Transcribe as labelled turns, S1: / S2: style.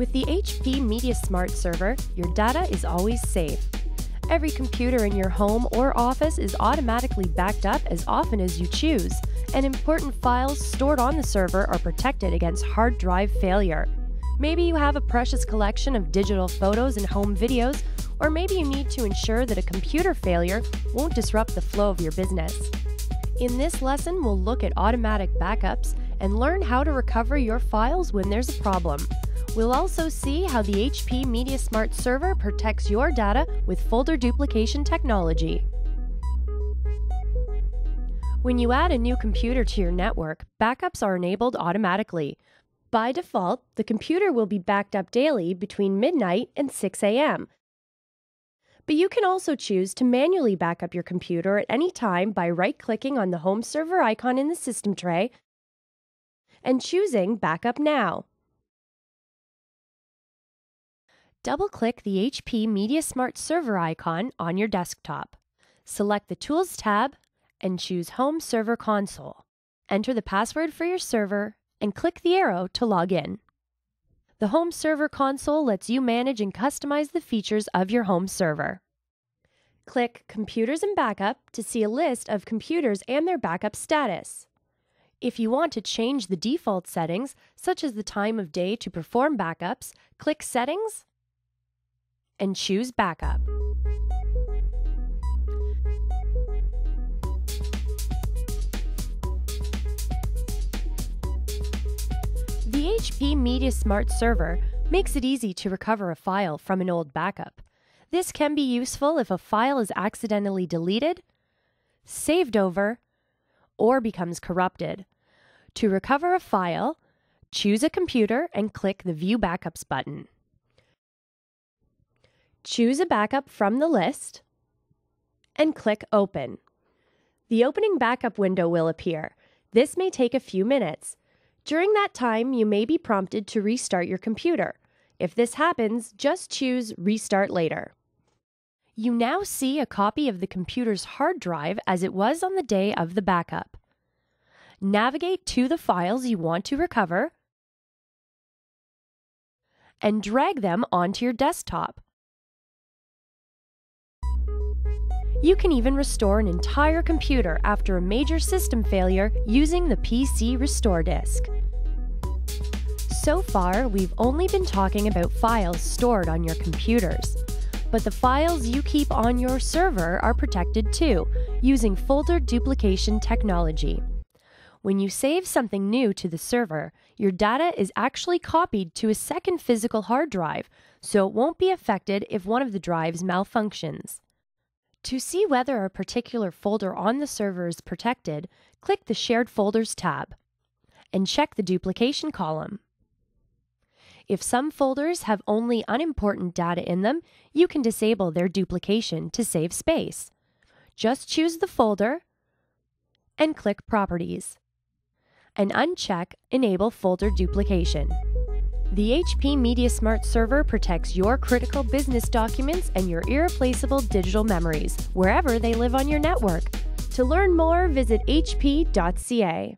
S1: With the HP Media Smart Server, your data is always safe. Every computer in your home or office is automatically backed up as often as you choose, and important files stored on the server are protected against hard drive failure. Maybe you have a precious collection of digital photos and home videos, or maybe you need to ensure that a computer failure won't disrupt the flow of your business. In this lesson, we'll look at automatic backups and learn how to recover your files when there's a problem. We'll also see how the HP MediaSmart Server protects your data with folder duplication technology. When you add a new computer to your network, backups are enabled automatically. By default, the computer will be backed up daily between midnight and 6 a.m. But you can also choose to manually back up your computer at any time by right clicking on the home server icon in the system tray and choosing Backup Now. Double-click the HP Media Smart Server icon on your desktop. Select the Tools tab and choose Home Server Console. Enter the password for your server and click the arrow to log in. The Home Server Console lets you manage and customize the features of your home server. Click Computers and Backup to see a list of computers and their backup status. If you want to change the default settings, such as the time of day to perform backups, click Settings and choose Backup. The HP Media Smart Server makes it easy to recover a file from an old backup. This can be useful if a file is accidentally deleted, saved over, or becomes corrupted. To recover a file, choose a computer and click the View Backups button. Choose a backup from the list and click Open. The opening backup window will appear. This may take a few minutes. During that time, you may be prompted to restart your computer. If this happens, just choose Restart Later. You now see a copy of the computer's hard drive as it was on the day of the backup. Navigate to the files you want to recover and drag them onto your desktop. You can even restore an entire computer after a major system failure using the PC Restore Disk. So far, we've only been talking about files stored on your computers. But the files you keep on your server are protected too, using folder duplication technology. When you save something new to the server, your data is actually copied to a second physical hard drive, so it won't be affected if one of the drives malfunctions. To see whether a particular folder on the server is protected, click the Shared Folders tab and check the duplication column. If some folders have only unimportant data in them, you can disable their duplication to save space. Just choose the folder and click Properties and uncheck Enable Folder Duplication. The HP MediaSmart Server protects your critical business documents and your irreplaceable digital memories wherever they live on your network. To learn more, visit hp.ca.